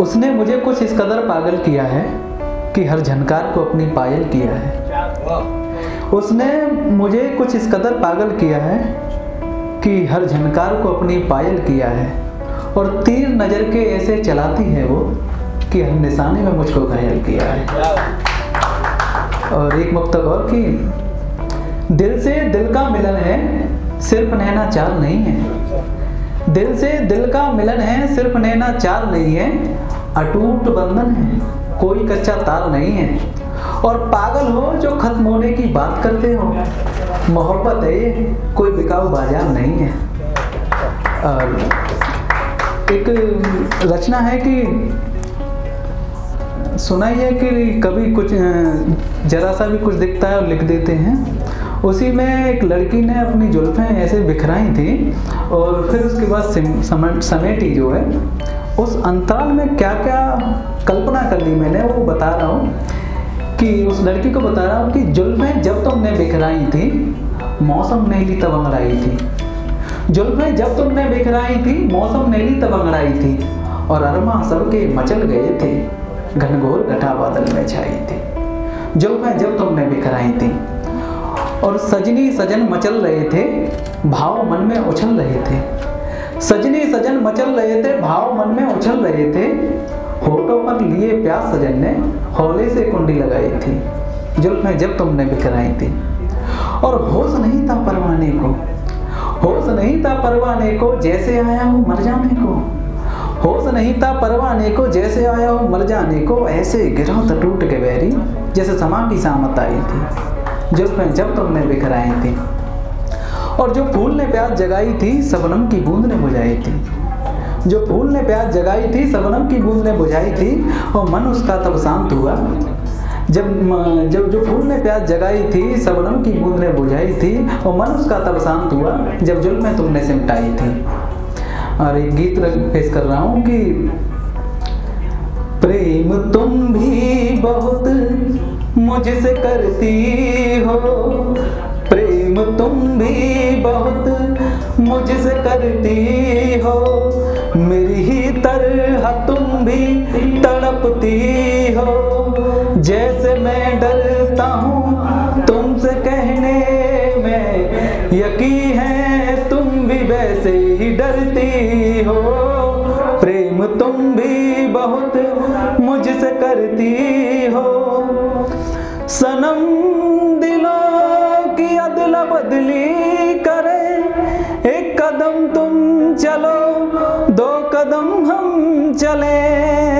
उसने मुझे कुछ इस कदर पागल किया है कि हर झनकार को अपनी पायल किया है। उसने मुझे कुछ इस कदर पागल किया है कि हर झनकार को अपनी पायल किया है और तीर नज़र के ऐसे चलाती है वो कि हर निशाने में मुझको घायल किया है। और एक मुक्तक और कि, दिल से दिल का मिलन है, सिर्फ़ नैना चार नहीं है। दिल से दिल का मिलन है, सिर्फ़ नैना चार नहीं है। अटूट बंधन है, कोई कच्चा तार नहीं है। और पागल हो जो खत्म होने की बात करते हो। मोहब्बत है ये कोई बिकाऊ बाज़ार नहीं है। और एक रचना है कि सुनाइए कि कभी कुछ जरा सा भी कुछ दिखता है और लिख देते हैं। उसी में एक लड़की ने अपनी जुल्फ़ें ऐसे बिखराई थी और फिर उसके बाद समेटी जो है, उस अंतराल में क्या क्या कल्पना कर ली मैंने, वो बता रहा हूँ कि उस लड़की को बता रहा हूँ कि जुल्फ़ें जब तुमने बिखराई थी, मौसम नीली तब अंगड़ाई थी। जुल्फ़ें जब तुमने बिखराई थी, मौसम नीली तब अंगड़ाई थी। और अरमा सबके मचल गए थे, घनघोर घटा बादल में छाई थी। जुल्फ़ें जब तुमने बिखराई थी और सजनी सजन मचल रहे थे, भाव मन में उछल रहे थे। सजनी सजन मचल रहे थे, भाव मन में उछल रहे थे। होठों पर लिए प्यास सजन ने हौले से कुंडी लगाई थी, जुल्फें जब तुमने बिखराई थी। और होश नहीं था परवाने को, होश नहीं था परवाने को, जैसे आया हूँ मर जाने को। होश नहीं था परवाने को, जैसे आया हूँ मर जाने को, ऐसे गिरा टूट के बैरी, जैसे समा की सामत आई थी। जुल्फें जब तुमने बिखराई थी। और जो फूल ने प्यास जगाई थी, सबनम की बूंद ने बुझाई थी। जो फूल ने प्यास जगाई थी, सबनम की बूंद ने बुझाई थी, और मन उसका तब शांत हुआ। जब जब जो फूल ने प्यास जगाई थी, सबनम की बूंद ने बुझाई थी, और मन उसका तब शांत हुआ, जब जुल्म में तुमने सिमटाई थी। और एक गीत पेश कर रहा हूँ कि, प्रेम तुम भी बहुत मुझसे करती हो। प्रेम तुम भी बहुत मुझसे करती हो। मेरी ही तरह तुम भी तड़पती हो। जैसे मैं डरता हूँ तुमसे कहने में, यकीन है तुम भी वैसे ही डरती हो। प्रेम तुम भी बहुत मुझसे करती हो। सनम दिलों की अदला बदली करे। एक कदम तुम चलो, दो कदम हम चले।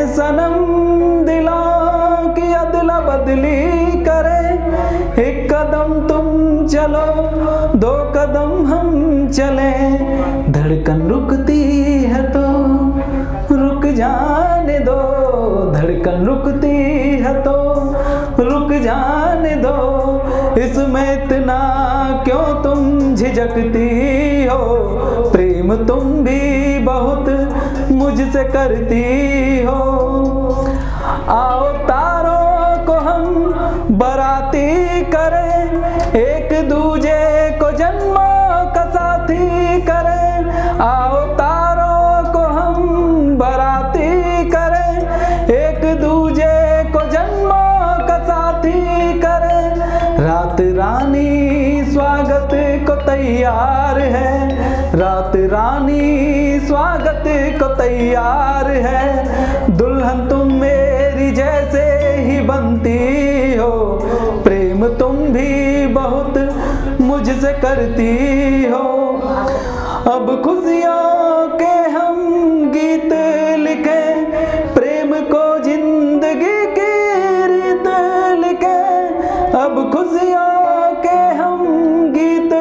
सनम दिलों की अदला बदली करे। एक कदम तुम चलो, दो कदम हम चले। धड़कन रुकती है तो रुक जाने दो। धड़कन रुकती है तो जाने दो। इसमें इतना क्यों तुम झिझकती हो? प्रेम तुम भी बहुत मुझसे करती हो। आओ तारों को हम बराती करें। एक दूजे को जन्मों का साथी करें। आओ रात रानी स्वागत को तैयार है। रात रानी स्वागत को तैयार है। दुल्हन तुम मेरी जैसे ही बनती हो। प्रेम तुम भी बहुत मुझसे करती हो। अब खुशियों खुशियों के हम गीत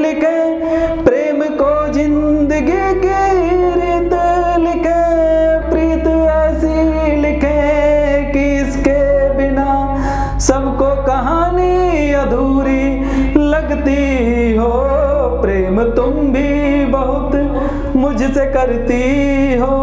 लिखे, प्रेम को ज़िंदगी की रीत लिखे, प्रीत ऐसी लिखे कि इसके बिना सबको कहानी अधूरी लगती हो। प्रेम तुम भी बहुत मुझसे करती हो।